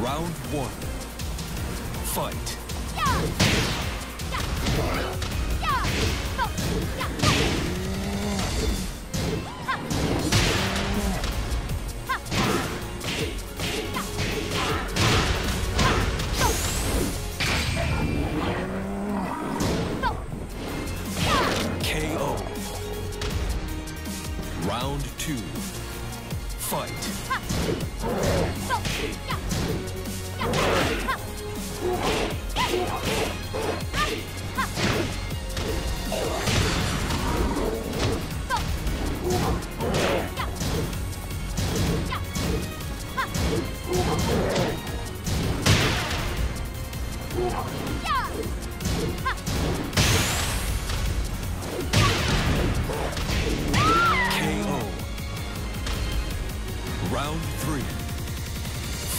Round one. Fight. KO.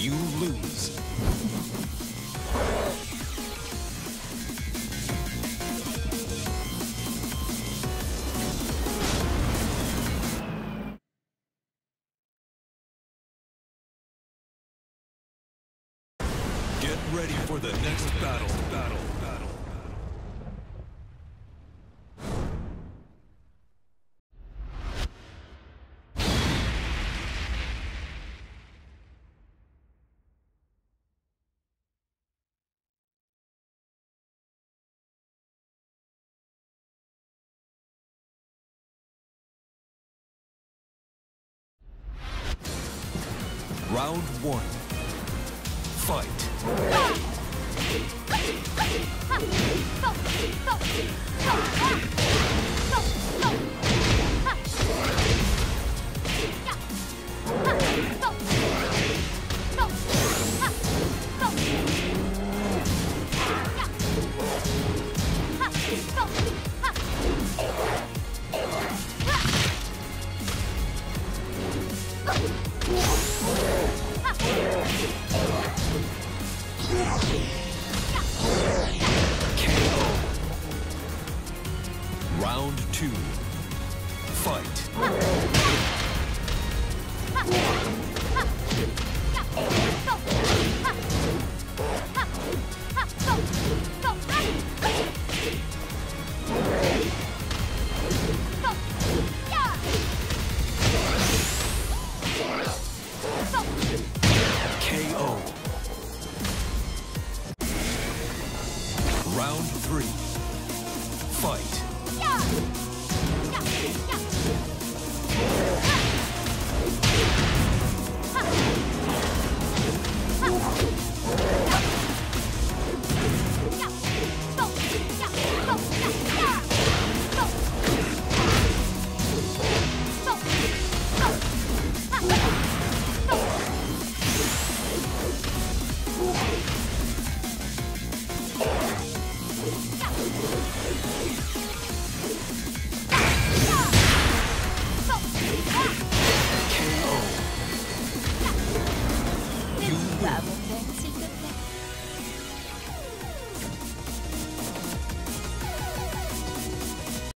You lose. Get ready for the next battle. Battle. Battle. Round one. Fight. Two. Fight. KO. Round three. Fight. Let's go.